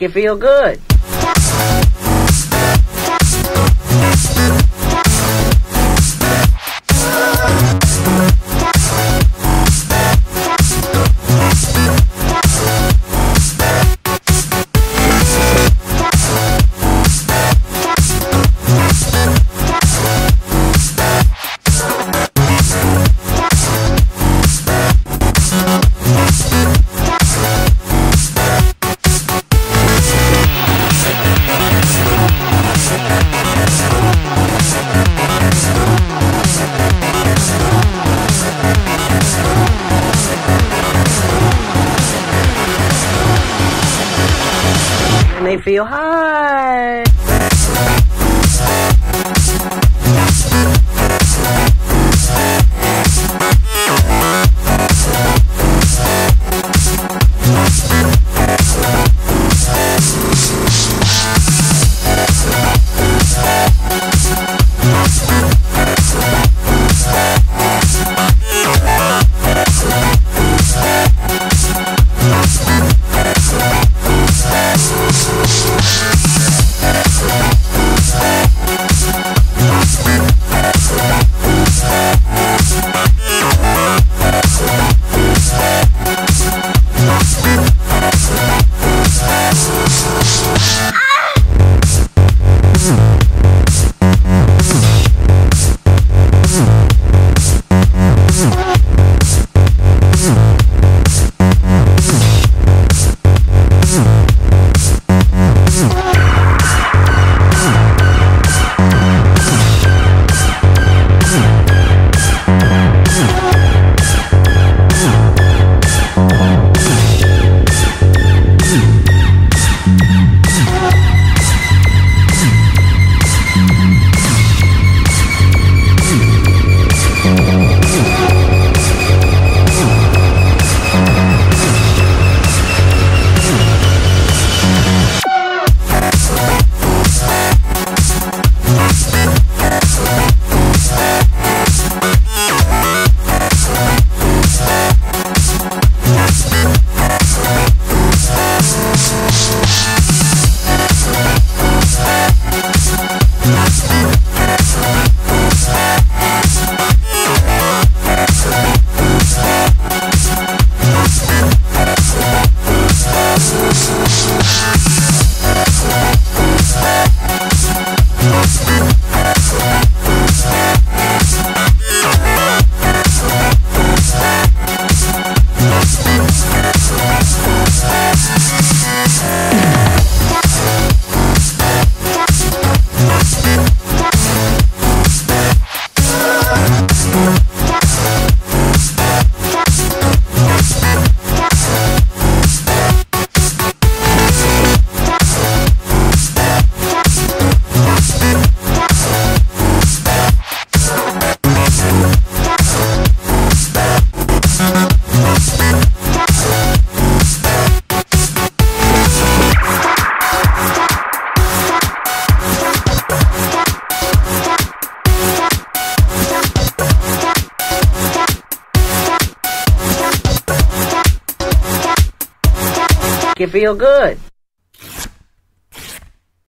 you feel good. And they feel high. You feel good.